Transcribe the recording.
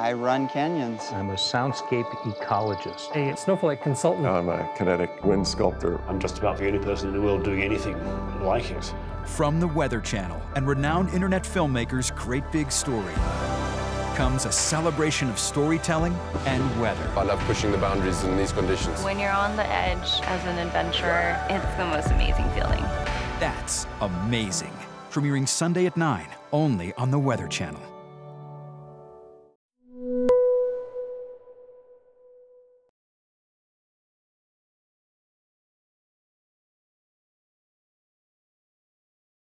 I run canyons. I'm a soundscape ecologist. A snowflake consultant. I'm a kinetic wind sculptor. I'm just about the only person in the world doing anything like it. From the Weather Channel and renowned internet filmmakers' Great Big Story comes a celebration of storytelling and weather. I love pushing the boundaries in these conditions. When you're on the edge as an adventurer, it's the most amazing feeling. That's amazing. Premiering Sunday at 9, only on the Weather Channel.